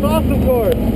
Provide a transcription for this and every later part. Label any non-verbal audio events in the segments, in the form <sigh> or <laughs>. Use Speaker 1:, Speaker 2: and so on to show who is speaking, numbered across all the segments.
Speaker 1: course, awesome course.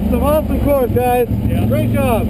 Speaker 1: Awesome, awesome course, guys.
Speaker 2: Yeah.
Speaker 1: Great job.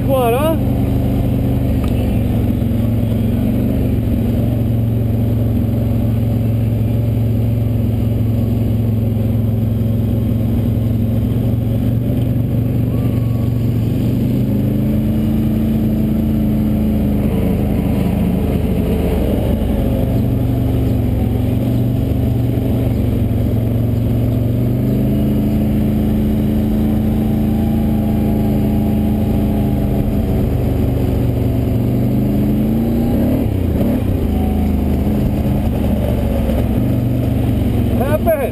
Speaker 1: Race a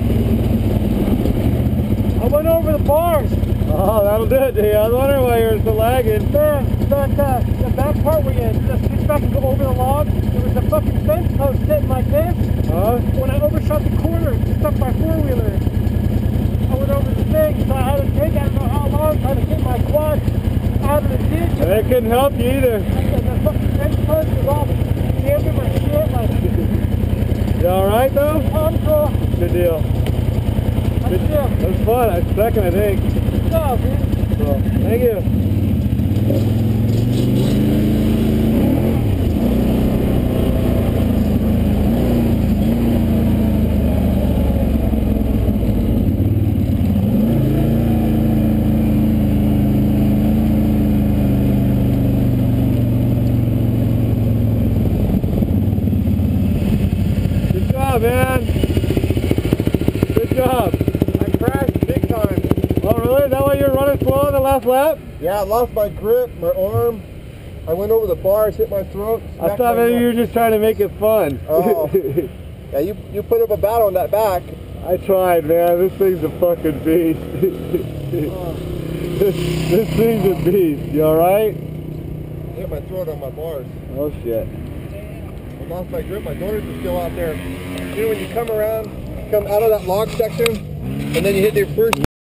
Speaker 1: utility quad, huh? happened? I went over the bars. Oh, that'll do it, dude. I was wondering why you were so lagging.
Speaker 2: Man, that, uh, the back part where you just switch back and go over the log, there was a fucking fence post sitting like this.
Speaker 1: Huh?
Speaker 2: When I overshot the corner, it stuck my four-wheeler. I went over the thing, so I had to take, I don't know how long, trying to get my quad out of the ditch.
Speaker 1: And they couldn't help you either.
Speaker 2: The fucking fence post was all jammed in my shit, like,
Speaker 1: You alright though?
Speaker 2: I'm cool.
Speaker 1: Good deal. Good.
Speaker 2: deal.
Speaker 1: It was fun. I second, I think.
Speaker 2: No, dude.
Speaker 1: So, thank you. Good job, man. Good job.
Speaker 3: I crashed big time.
Speaker 1: Oh, really? Is that why you were running slow on the last lap?
Speaker 3: Yeah, I lost my grip, my arm. I went over the bars, hit my throat.
Speaker 1: I thought maybe you were just trying to make it fun.
Speaker 3: Oh. <laughs> Yeah, you you put up a battle on that back.
Speaker 1: I tried, man. This thing's a fucking beast. this, <laughs> this thing's a beast. You alright?
Speaker 3: Hit my throat on my bars.
Speaker 1: Oh, shit.
Speaker 3: I lost my grip. My daughters are still out there. You know when you come around, come out of that log section, and then you hit your first